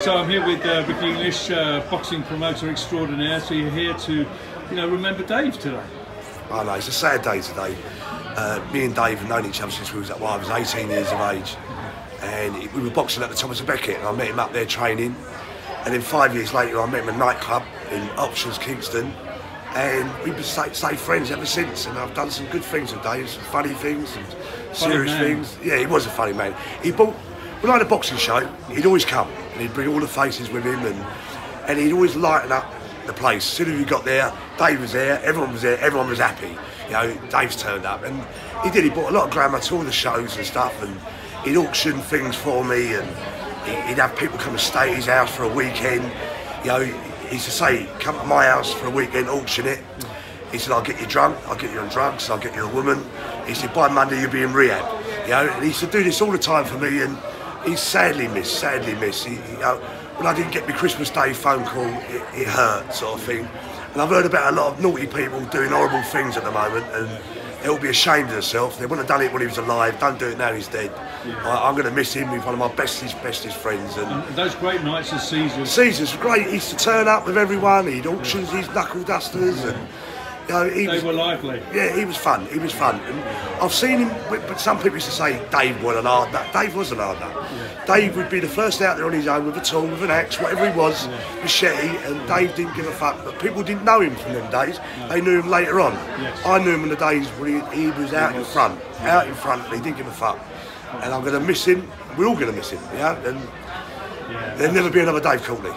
So I'm here with uh, Ricky English, uh, boxing promoter extraordinaire. So you're here to, you know, remember Dave today. I know, it's a sad day today. Uh, me and Dave have known each other since we was, well, I was 18 years of age. And we were boxing at the Thomas of Becket, and I met him up there training. And then five years later, I met him at a nightclub in Options, Kingston. And we've been stay, stay friends ever since. And I've done some good things with Dave, some funny things, and serious man. things. Yeah, he was a funny man. He bought, when I had a boxing show, he'd always come. And he'd bring all the faces with him. And, and he'd always lighten up the place. As soon as we got there, Dave was there, everyone was there, everyone was happy. You know, Dave's turned up. And he did, he bought a lot of glamour to all the shows and stuff. And he'd auction things for me. And he- he'd have people come and stay at his house for a weekend. You know, he used to say, come to my house for a weekend, auction it. He said, I'll get you drunk, I'll get you on drugs, I'll get you a woman. He said, by Monday you'll be in rehab. You know, and he used to do this all the time for me and he's sadly missed, sadly missed. He, he, know, when I didn't get my Christmas Day phone call, it, it hurt, sort of thing. And I've heard about a lot of naughty people doing horrible things at the moment and they'll be ashamed of themselves. They wouldn't have done it when he was alive, don't do it now he's dead. I, I'm going to miss him, he's one of my bestest, bestest friends. And, And those great nights at Caesars. Caesar's great. He used to turn up with everyone. He'd auctions his knuckle dusters, and you he They was, were lively. yeah, he was fun. He was fun. And I've seen him, but some people used to say Dave wasn't hard nut. Dave wasn't hard nut. Dave would be the first out there on his own with a tool, with an axe, whatever he was, machete, and Dave didn't give a fuck. But people didn't know him from them days. They knew him later on. Yes. I knew him in the days when he, he was out in front, out in front, and he didn't give a fuck. And I'm going to miss him. We're all going to miss him, yeah. And Yeah. there'll never be another Dave Courtney.